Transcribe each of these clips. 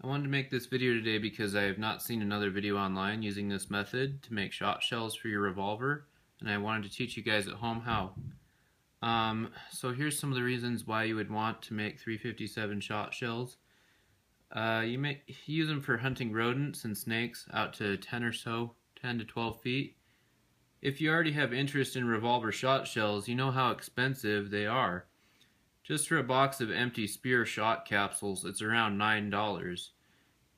I wanted to make this video today because I have not seen another video online using this method to make shot shells for your revolver and I wanted to teach you guys at home how. Um, so here's some of the reasons why you would want to make 357 shot shells. Uh, you may use them for hunting rodents and snakes out to 10 or so, 10 to 12 feet. If you already have interest in revolver shot shells, you know how expensive they are. Just for a box of empty Speer shot capsules, it's around $9.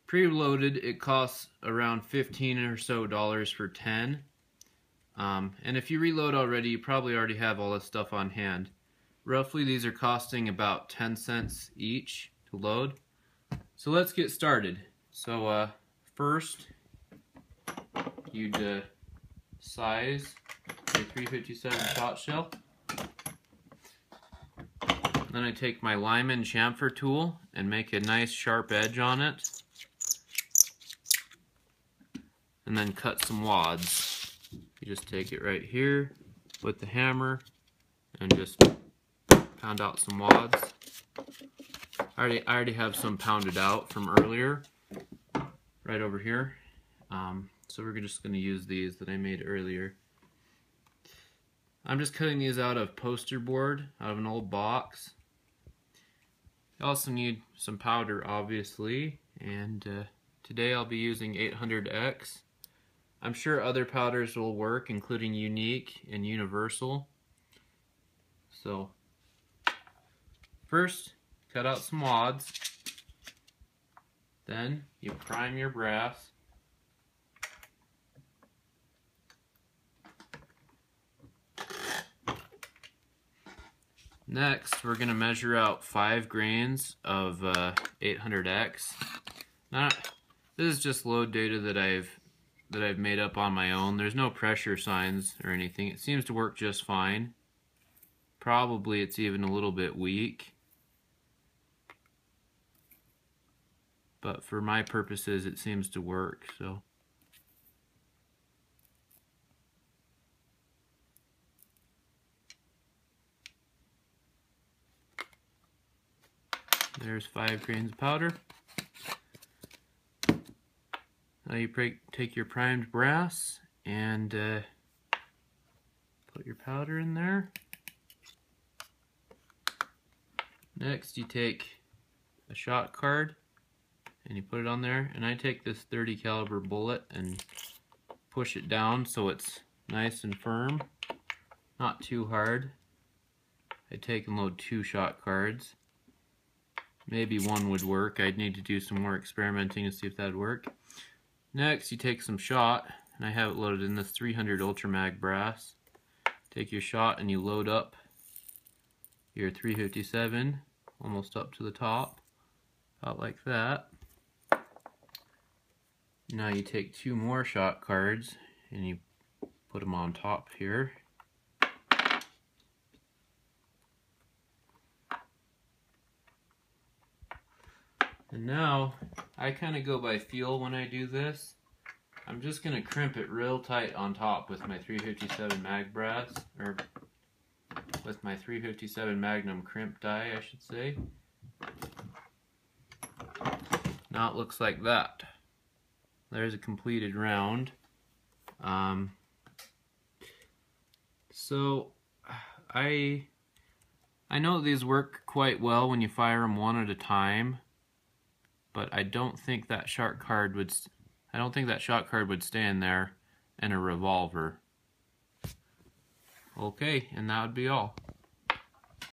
Preloaded, it costs around 15 or so dollars for 10. Um, and if you reload already, you probably already have all this stuff on hand. Roughly, these are costing about 10 cents each to load. So let's get started. So uh, first, you'd uh, size your 357 shot shell. Then I take my Lyman chamfer tool and make a nice sharp edge on it. And then cut some wads. You just take it right here with the hammer and just pound out some wads. I already, I already have some pounded out from earlier, right over here. Um, so we're just going to use these that I made earlier. I'm just cutting these out of poster board, out of an old box. You also need some powder, obviously, and uh, today I'll be using 800X. I'm sure other powders will work, including Unique and Universal. So, first, cut out some wads. Then, you prime your brass. Next, we're going to measure out 5 grains of uh, 800X. Not, this is just load data that I've that I've made up on my own. There's no pressure signs or anything. It seems to work just fine. Probably it's even a little bit weak. But for my purposes, it seems to work, so... There's five grains of powder. Now you take your primed brass and uh, put your powder in there. Next you take a shot card and you put it on there and I take this 30 caliber bullet and push it down so it's nice and firm not too hard I take and load two shot cards Maybe one would work. I'd need to do some more experimenting to see if that'd work. Next, you take some shot, and I have it loaded in this 300 Ultramag brass. Take your shot and you load up your 357 almost up to the top, about like that. Now you take two more shot cards and you put them on top here. And now, I kind of go by feel when I do this. I'm just going to crimp it real tight on top with my 357 mag brass, or with my 357 Magnum crimp die, I should say. Now it looks like that. There's a completed round. Um, so, I I know these work quite well when you fire them one at a time but I don't think that shot card would I don't think that shot card would stand there in a revolver. Okay, and that would be all.